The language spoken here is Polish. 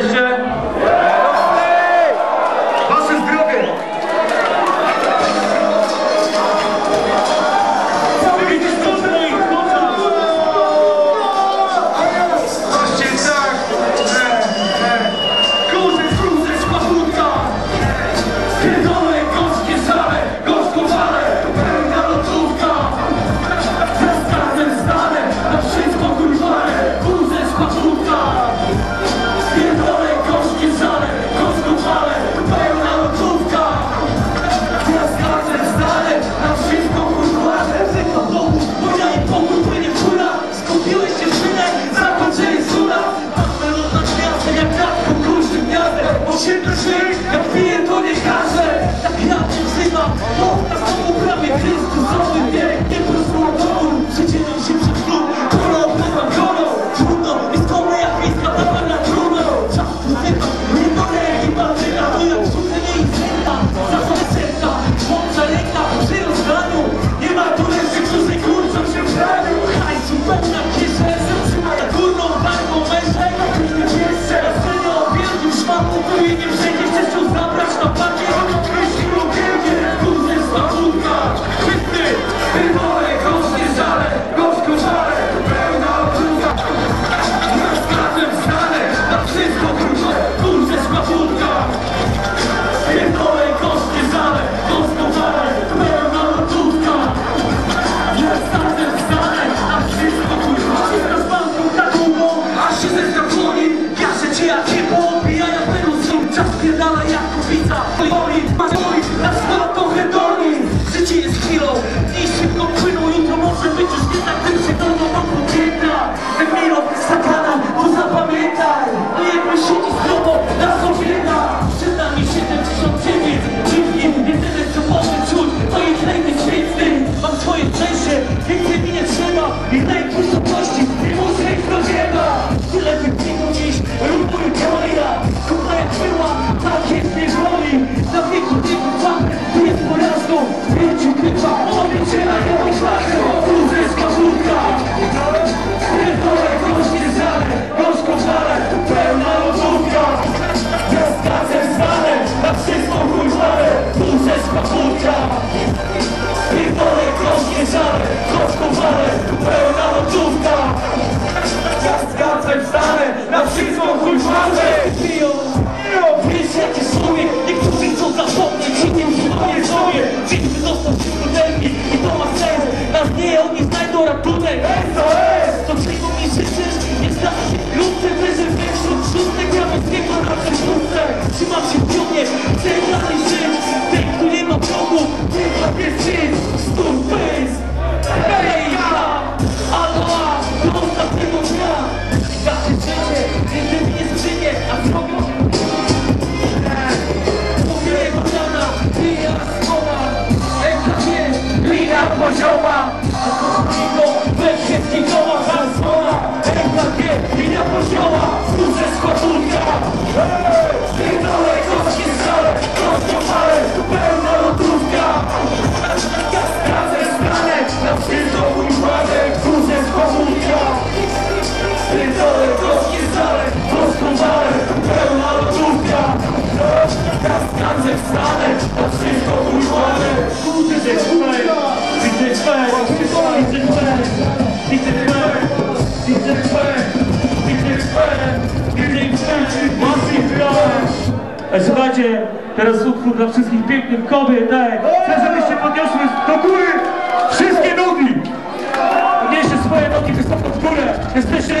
Christian. Sing! Sakana, to zapamiętaj No jakby siedzi z tobą na sobiena Przed nami 79 Dziwnie, jedyne co może czuć To jest najwyższy Mam swoje szczęście, więcej mi nie trzeba I najbliższe koła Niko, we wszystkich domach Transforma MKG, linia pozioła Duże składunka Pierdolę, kostki stale Rozkopale, pełna lodówka Razem stanę Na wszystko mój upadek Duże składunka Pierdolę, kostki stale Rozkopale, pełna lodówka. Razem stanę Na wszystko mój upadek Widzę twoje, Słuchajcie, teraz utwór dla wszystkich pięknych kobiet, ej, chcę, żebyście podniosły do góry wszystkie nogi. Podnieście swoje nogi wysoko w górę. Jesteście